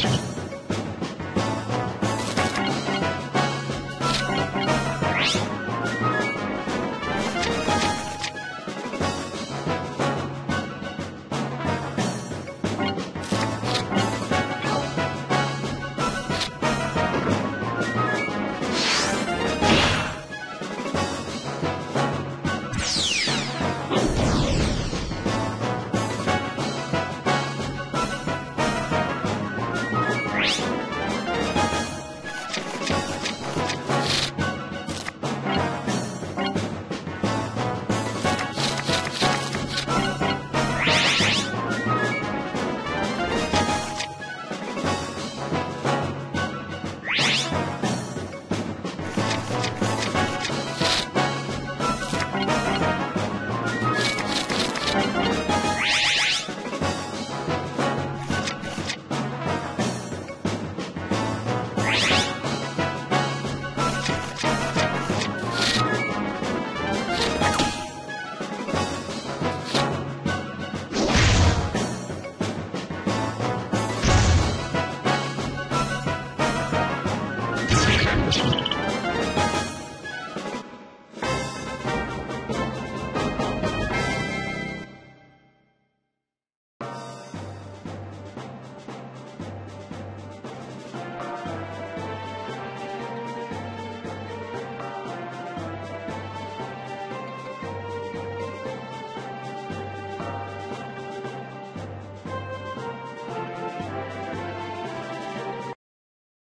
참.